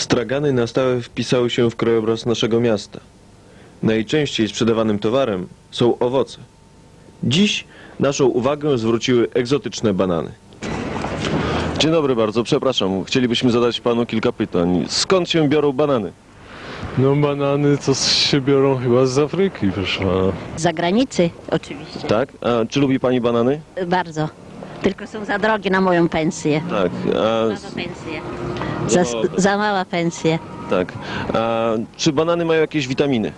Stragany na stałe wpisały się w krajobraz naszego miasta. Najczęściej sprzedawanym towarem są owoce. Dziś naszą uwagę zwróciły egzotyczne banany. Dzień dobry bardzo, przepraszam. Chcielibyśmy zadać panu kilka pytań. Skąd się biorą banany? No banany to się biorą chyba z Afryki, proszę pana. Z zagranicy oczywiście. Tak? A czy lubi pani banany? Bardzo. Tylko są za drogie na moją pensję. Tak. A, Mała pensja. Za, za mała pensja. tak. A czy banany mają jakieś witaminy?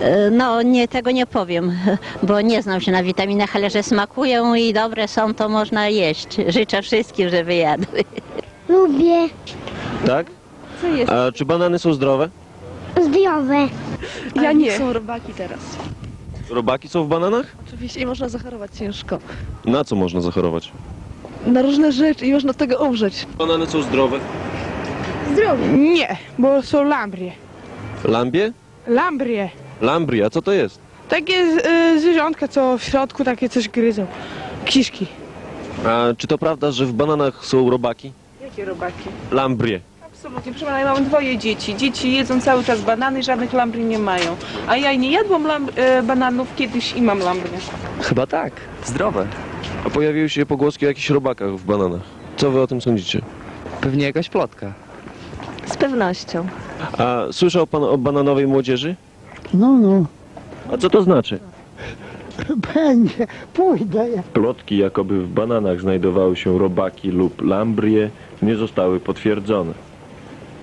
E, No, nie, tego nie powiem, bo nie znam się na witaminach, ale że smakują i dobre są, to można jeść. Życzę wszystkim, żeby jadły. Lubię Tak? A czy banany są zdrowe? zdrowe. Ja nie. Są robaki teraz. Robaki są w bananach? Oczywiście i można zachorować ciężko. Na co można zachorować? Na różne rzeczy i można od tego umrzeć. Banany są zdrowe. Nie, bo są lambrie. Lambie? Lambrie. Lambria, co to jest? Takie y, zwierzątka, co w środku takie coś gryzą. Kiszki. A czy to prawda, że w bananach są robaki? Jakie robaki? Lambrie. Absolutnie. Proszę pana, ja mam dwoje dzieci. Dzieci jedzą cały czas banany, żadnych lambry nie mają. A ja nie jadłam e, bananów kiedyś i mam lambry. Chyba tak. Zdrowe. A pojawiły się pogłoski o jakichś robakach w bananach. Co wy o tym sądzicie? Pewnie jakaś plotka. Z pewnością. A słyszał pan o bananowej młodzieży? No, no, A co to znaczy? będzie, pójdę. Plotki, jakoby w bananach znajdowały się robaki lub lambrie, nie zostały potwierdzone.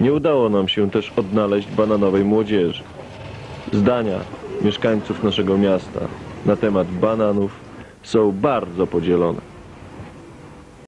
Nie udało nam się też odnaleźć bananowej młodzieży. Zdania mieszkańców naszego miasta na temat bananów są bardzo podzielone.